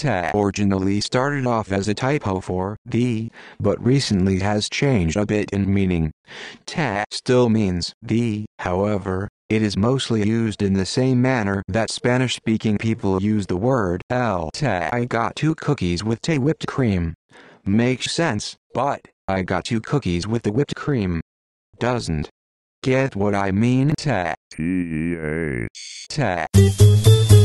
teh originally started off as a typo for the, but recently has changed a bit in meaning. Teh still means the, however, it is mostly used in the same manner that Spanish-speaking people use the word el te. I got two cookies with teh whipped cream. Makes sense, but I got two cookies with the whipped cream. Doesn't. Get what I mean? Ta. T E A. Te.